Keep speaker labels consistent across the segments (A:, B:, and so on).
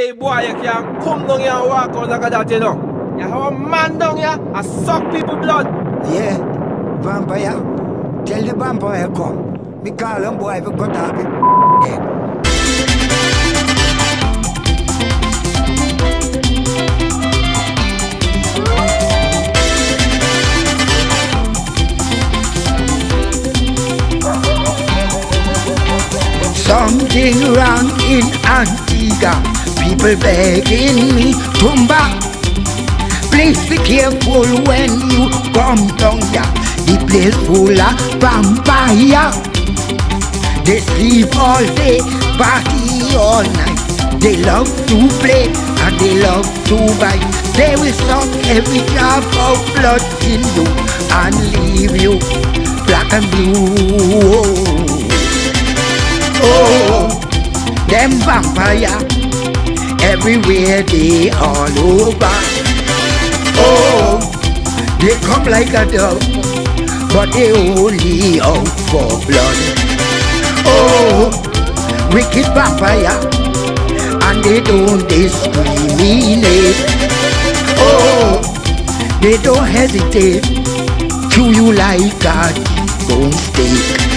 A: Hey boy, you can't come down here and walk out like that, you know. You have a man down here and suck people blood.
B: Yeah, vampire. Tell the vampire come. Me call him boy for cut off his head. Something wrong in Antigua. People begging me back. Please be careful when you come down here. The place full of vampire. They sleep all day, party all night. They love to play and they love to bite. They will suck every drop of blood in you and leave you black and blue. Oh, oh, oh. them vampire everywhere they all over. Oh, they come like a dove, but they only out for blood. Oh, wicked vampire, and they don't discriminate. Oh, they don't hesitate, chew you like a T-bone steak.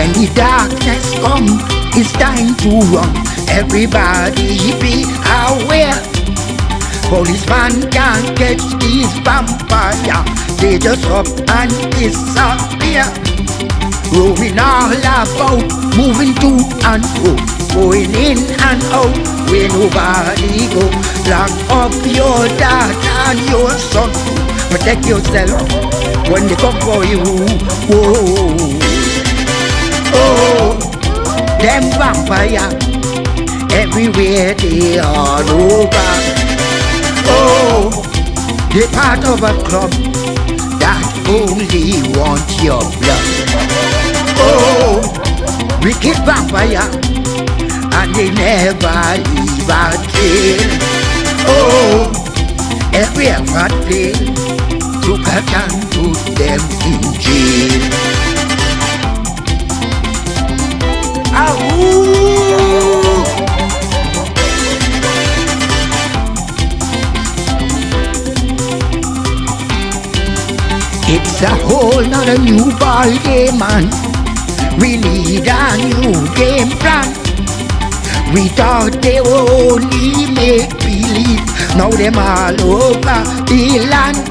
B: When the darkness come, it's time to run. Everybody be aware. Policeman can't catch these vampire. They just up and disappear. Roaming all about, moving to and fro, going in and out where nobody go. Lock up your dad and your son. Protect yourself when they come for you. Whoa. Oh, them vampire everywhere they all over. Oh, they part of a club that only want your blood. Oh, wicked vampire, and they never leave a trail. Oh, every effort fail, took a can put them in jail. It's a whole nother new ball game, man. We need a new game plan. We thought they only make believe. Now them all over the land.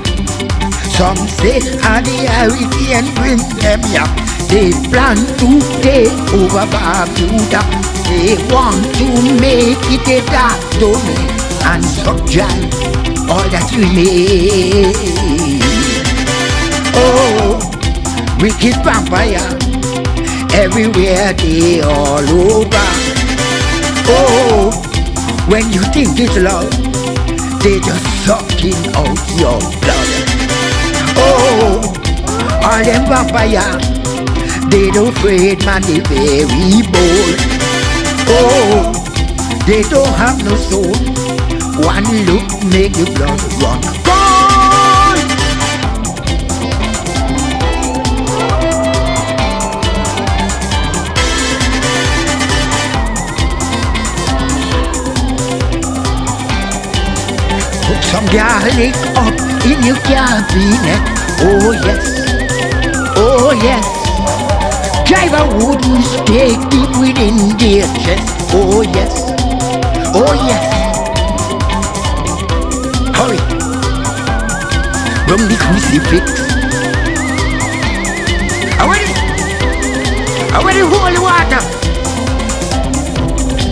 B: Some say how the Hurricane bring them here. They plan to take over Bermuda. They want to make it a dark domain and subject all that we made. Oh, wicked vampire, everywhere they all over. Oh, when you think it's love, they just sucking out your blood. Oh, all them vampire, they don't afraid man, they very bold. Oh, they don't have no soul. One look make your blood run cold. Put some garlic up in your cabinet. Oh yes, oh yes. Driver wouldn't stay deep within their chest. Oh yes, oh yes. Hurry, from the crucifix. Already, already holy water.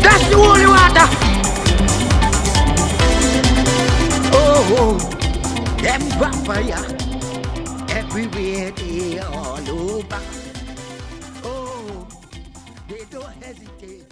B: That's the holy water. Oh, them vampire everywhere they all over. Oh, they don't hesitate.